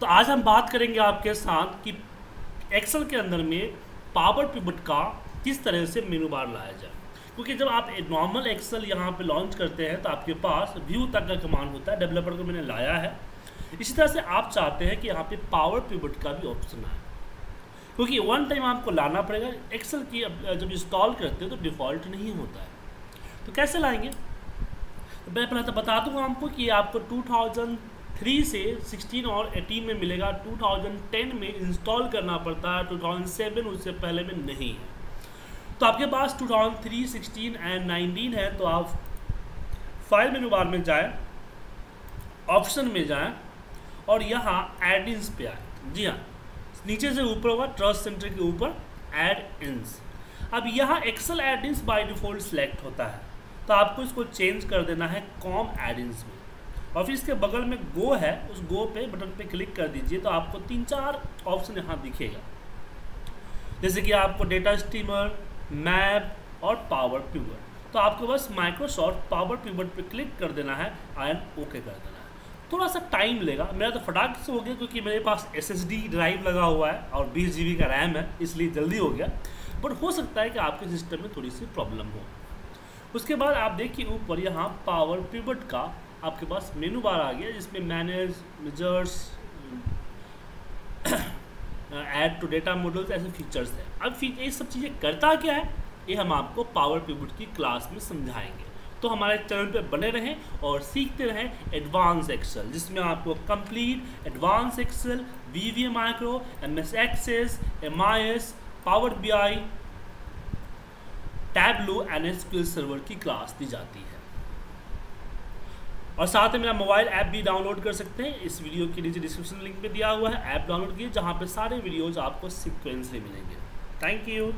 तो आज हम बात करेंगे आपके साथ कि एक्सेल के अंदर में पावर पिवट का किस तरह से मेनू बार लाया जाए। क्योंकि जब आप नॉर्मल एक्सेल यहाँ पे लॉन्च करते हैं तो आपके पास व्यू तक का कमांड होता है डेवलपर को मैंने लाया है। इसी तरह से आप चाहते हैं कि यहाँ पे पावर पिवट का भी ऑप्शन आए। क्योंकि वन टाइम आपको लाना पड़ेगा एक्सेल की जब इंस्टॉल करते हैं तो डिफ़ॉल्ट नहीं होता है। तो कैसे लाएँगे? तो मैं पहले तो बता दूँगा आपको कि आपको 2003 से 16 और 18 में मिलेगा। 2010 में इंस्टॉल करना पड़ता है 2007 उससे पहले में नहीं है। तो आपके पास 2003, 16 एंड 19 है तो आप फ़ाइल मेनू बार में जाएँ ऑप्शन में जाएँ और यहाँ एडिंस पे आए। जी हाँ नीचे से ऊपर होगा ट्रस्ट सेंटर के ऊपर एड इंस अब यहाँ Excel add ins by default select होता है तो आपको इसको चेंज कर देना है कॉम एड इंस में। फिर इसके बगल में गो है, उस गो पे बटन पे क्लिक कर दीजिए तो आपको तीन चार ऑप्शन यहाँ दिखेगा। जैसे कि आपको डेटा स्टीमर मैप और पावर पिवर तो आपको बस माइक्रोसॉफ्ट पावर पिवर पे क्लिक कर देना है एंड ओके कर देना है। थोड़ा सा टाइम लेगा। मेरा तो फटाक से हो गया क्योंकि मेरे पास एसएसडी ड्राइव लगा हुआ है और बीस जी का रैम है, इसलिए जल्दी हो गया। बट हो सकता है कि आपके सिस्टम में थोड़ी सी प्रॉब्लम हो। उसके बाद आप देखिए ऊपर यहाँ पावर पिवट का आपके पास मेनू बार आ गया जिसमें manage measures add to data models ऐसे फीचर्स हैं। अब ये सब चीज़ें करता क्या है? ये हम आपको पावर पिवट की क्लास में समझाएँगे। तो हमारे चैनल पे बने रहें और सीखते रहें एडवांस एक्सेल जिसमें आपको complete advance Excel V V macro M S access M I S power B I Tableau and S server की क्लास दी जाती है। और साथ ही मेरा मोबाइल ऐप भी डाउनलोड कर सकते हैं। इस वीडियो के नीचे डिस्क्रिप्शन लिंक पे दिया हुआ है। ऐप डाउनलोड कीजिए, जहाँ पे सारे वीडियोज़ आपको सिक्वेंस में मिलेंगे। Thank you